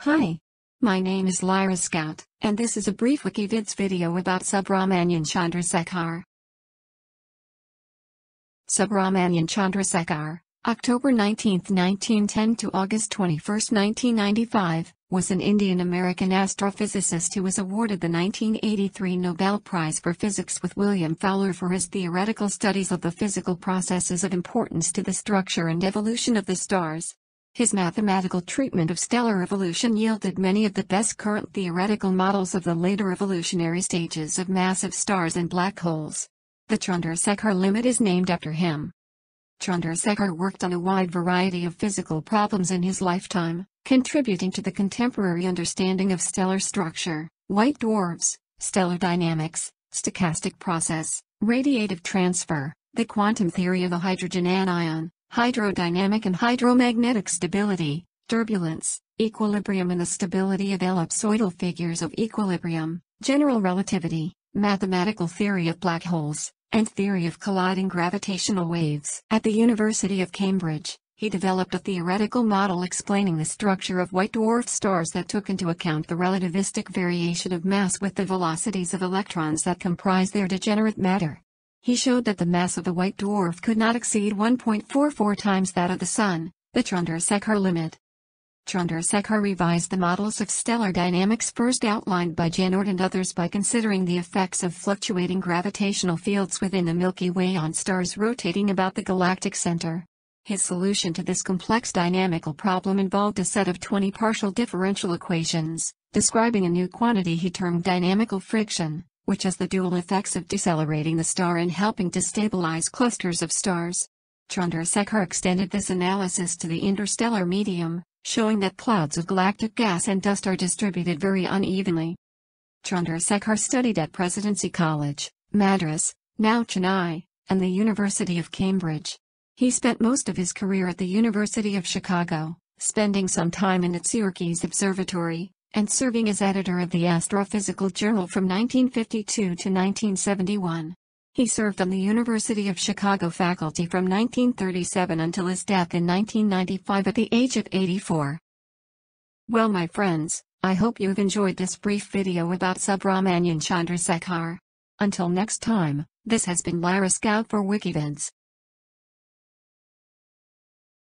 Hi. My name is Lyra Scout, and this is a brief Wikivids video about Subrahmanyan Chandrasekhar. Subrahmanyan Chandrasekhar, October 19, 1910 to August 21, 1995, was an Indian-American astrophysicist who was awarded the 1983 Nobel Prize for Physics with William Fowler for his theoretical studies of the physical processes of importance to the structure and evolution of the stars. His mathematical treatment of stellar evolution yielded many of the best current theoretical models of the later evolutionary stages of massive stars and black holes. The Chandrasekhar limit is named after him. Chandrasekhar worked on a wide variety of physical problems in his lifetime, contributing to the contemporary understanding of stellar structure, white dwarfs, stellar dynamics, stochastic process, radiative transfer, the quantum theory of the hydrogen anion, hydrodynamic and hydromagnetic stability, turbulence, equilibrium and the stability of ellipsoidal figures of equilibrium, general relativity, mathematical theory of black holes, and theory of colliding gravitational waves. At the University of Cambridge, he developed a theoretical model explaining the structure of white dwarf stars that took into account the relativistic variation of mass with the velocities of electrons that comprise their degenerate matter. He showed that the mass of the white dwarf could not exceed 1.44 times that of the Sun, the Chandrasekhar limit. Chandrasekhar revised the models of stellar dynamics first outlined by Jan Oort and others by considering the effects of fluctuating gravitational fields within the Milky Way on stars rotating about the galactic center. His solution to this complex dynamical problem involved a set of 20 partial differential equations, describing a new quantity he termed dynamical friction which has the dual effects of decelerating the star and helping to stabilize clusters of stars. Chandrasekhar extended this analysis to the interstellar medium, showing that clouds of galactic gas and dust are distributed very unevenly. Chandrasekhar studied at Presidency College, Madras, now Chennai, and the University of Cambridge. He spent most of his career at the University of Chicago, spending some time in its Yerkes Observatory, and serving as editor of the Astrophysical Journal from 1952 to 1971. He served on the University of Chicago faculty from 1937 until his death in 1995 at the age of 84. Well my friends, I hope you've enjoyed this brief video about Subrahmanyan Chandrasekhar. Until next time, this has been Lyra Scout for Wikivids.